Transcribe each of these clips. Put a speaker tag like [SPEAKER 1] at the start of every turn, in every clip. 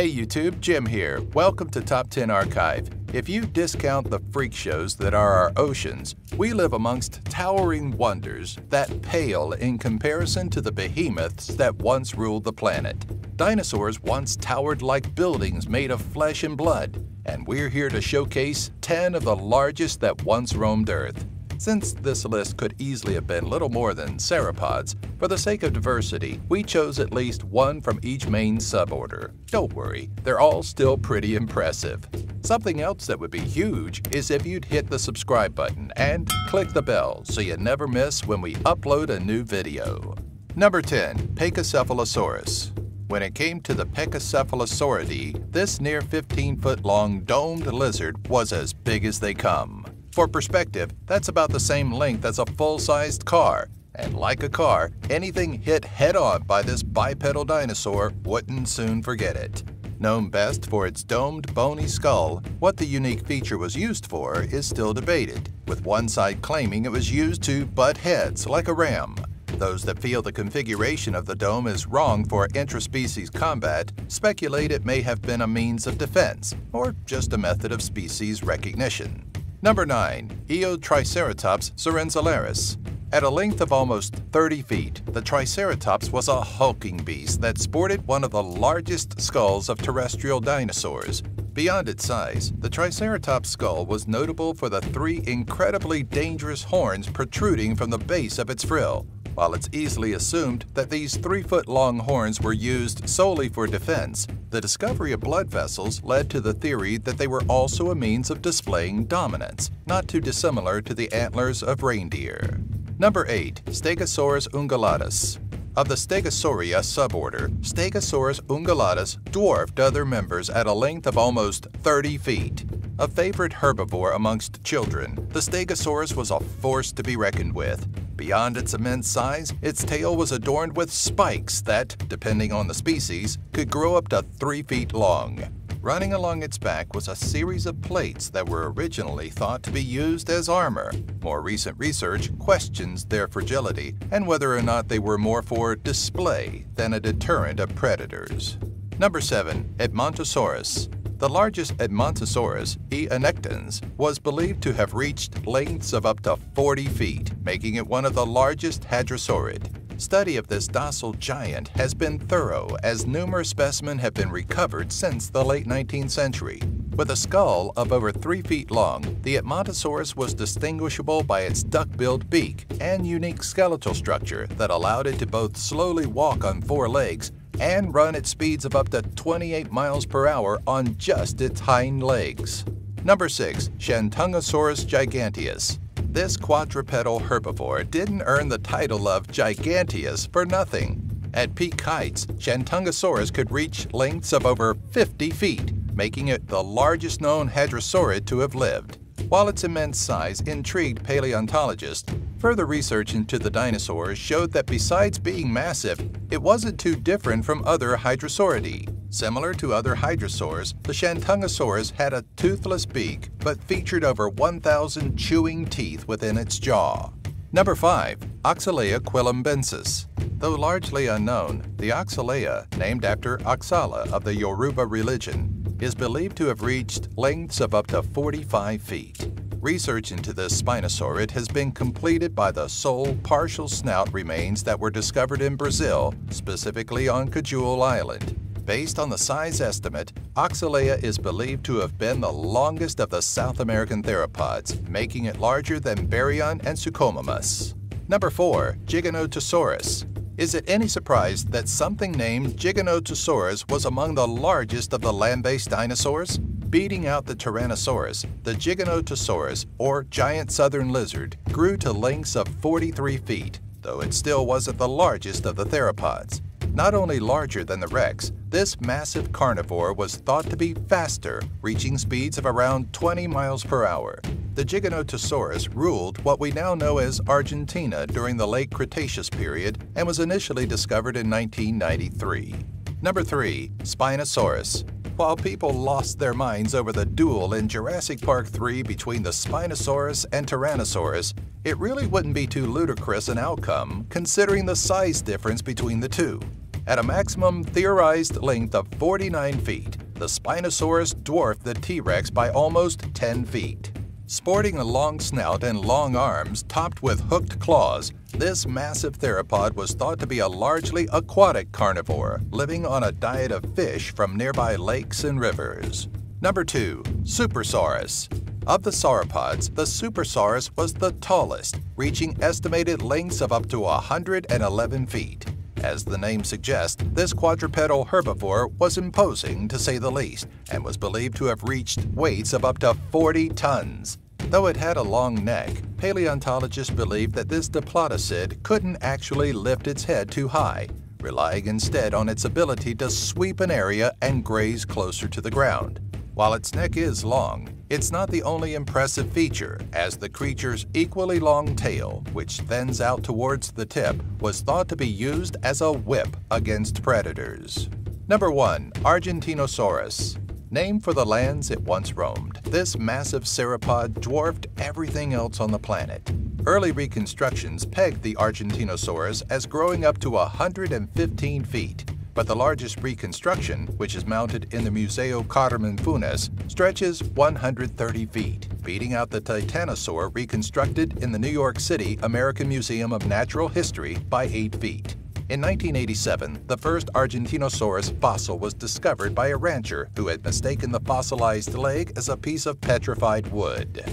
[SPEAKER 1] Hey YouTube, Jim here. Welcome to Top 10 Archive. If you discount the freak shows that are our oceans, we live amongst towering wonders that pale in comparison to the behemoths that once ruled the planet. Dinosaurs once towered like buildings made of flesh and blood, and we're here to showcase 10 of the largest that once roamed Earth. Since this list could easily have been little more than sauropods, for the sake of diversity, we chose at least one from each main suborder. Don't worry, they're all still pretty impressive. Something else that would be huge is if you'd hit the subscribe button and click the bell so you never miss when we upload a new video. Number 10. Pachycephalosaurus when it came to the Pachycephalosauridae, this near 15-foot long domed lizard was as big as they come. For perspective, that's about the same length as a full-sized car, and like a car, anything hit head-on by this bipedal dinosaur wouldn't soon forget it. Known best for its domed, bony skull, what the unique feature was used for is still debated, with one side claiming it was used to butt heads like a ram. Those that feel the configuration of the dome is wrong for intraspecies combat speculate it may have been a means of defense, or just a method of species recognition. Number 9. Eotriceratops xerinsularis. At a length of almost 30 feet, the Triceratops was a hulking beast that sported one of the largest skulls of terrestrial dinosaurs. Beyond its size, the Triceratops skull was notable for the three incredibly dangerous horns protruding from the base of its frill. While it's easily assumed that these three-foot-long horns were used solely for defense, the discovery of blood vessels led to the theory that they were also a means of displaying dominance, not too dissimilar to the antlers of reindeer. Number 8. Stegosaurus ungulatus of the Stegosauria suborder, Stegosaurus ungulatus dwarfed other members at a length of almost 30 feet. A favorite herbivore amongst children, the Stegosaurus was a force to be reckoned with. Beyond its immense size, its tail was adorned with spikes that, depending on the species, could grow up to 3 feet long. Running along its back was a series of plates that were originally thought to be used as armor. More recent research questions their fragility and whether or not they were more for display than a deterrent of predators. Number 7. Edmontosaurus the largest Edmontosaurus, E. annectens, was believed to have reached lengths of up to 40 feet, making it one of the largest hadrosaurid. Study of this docile giant has been thorough as numerous specimens have been recovered since the late 19th century. With a skull of over 3 feet long, the Edmontosaurus was distinguishable by its duck-billed beak and unique skeletal structure that allowed it to both slowly walk on four legs and run at speeds of up to 28 miles per hour on just its hind legs. Number 6. Shantungosaurus giganteus This quadrupedal herbivore didn't earn the title of giganteus for nothing. At peak heights, Shantungosaurus could reach lengths of over 50 feet, making it the largest known hadrosaurid to have lived. While its immense size intrigued paleontologists, further research into the dinosaurs showed that besides being massive, it wasn't too different from other Hadrosauridae. Similar to other hadrosaurs, the Shantungosaurus had a toothless beak but featured over 1,000 chewing teeth within its jaw. Number 5. Oxalaia quilombensis Though largely unknown, the Oxalaia, named after Oxala of the Yoruba religion, is believed to have reached lengths of up to 45 feet. Research into this Spinosaurid has been completed by the sole partial snout remains that were discovered in Brazil, specifically on Cajual Island. Based on the size estimate, Oxalaia is believed to have been the longest of the South American theropods, making it larger than Baryonyx and Suchomimus. Number 4. Giganotosaurus is it any surprise that something named Giganotosaurus was among the largest of the land-based dinosaurs? Beating out the Tyrannosaurus, the Giganotosaurus, or giant southern lizard, grew to lengths of 43 feet, though it still wasn't the largest of the theropods. Not only larger than the Rex, this massive carnivore was thought to be faster, reaching speeds of around 20 miles per hour. The Giganotosaurus ruled what we now know as Argentina during the late Cretaceous period and was initially discovered in 1993. Number 3. Spinosaurus While people lost their minds over the duel in Jurassic Park 3 between the Spinosaurus and Tyrannosaurus, it really wouldn't be too ludicrous an outcome considering the size difference between the two. At a maximum theorized length of 49 feet, the Spinosaurus dwarfed the T-Rex by almost 10 feet. Sporting a long snout and long arms topped with hooked claws, this massive theropod was thought to be a largely aquatic carnivore, living on a diet of fish from nearby lakes and rivers. Number 2. Supersaurus Of the sauropods, the Supersaurus was the tallest, reaching estimated lengths of up to 111 feet. As the name suggests, this quadrupedal herbivore was imposing to say the least and was believed to have reached weights of up to 40 tons. Though it had a long neck, paleontologists believe that this diplodocid couldn't actually lift its head too high, relying instead on its ability to sweep an area and graze closer to the ground. While its neck is long, it's not the only impressive feature, as the creature's equally long tail, which thins out towards the tip, was thought to be used as a whip against predators. Number 1. Argentinosaurus Named for the lands it once roamed, this massive sauropod dwarfed everything else on the planet. Early reconstructions pegged the Argentinosaurus as growing up to 115 feet, but the largest reconstruction, which is mounted in the Museo Carmen Funes, stretches 130 feet, beating out the Titanosaur reconstructed in the New York City American Museum of Natural History by 8 feet. In 1987, the first Argentinosaurus fossil was discovered by a rancher who had mistaken the fossilized leg as a piece of petrified wood.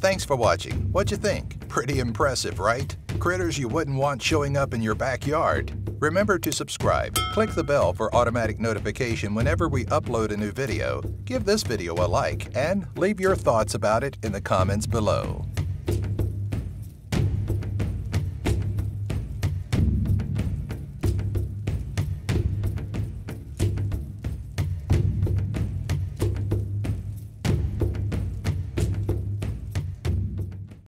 [SPEAKER 1] Thanks for watching. What'd you think? Pretty impressive, right? Critters you wouldn't want showing up in your backyard. Remember to subscribe, click the bell for automatic notification whenever we upload a new video, give this video a like, and leave your thoughts about it in the comments below.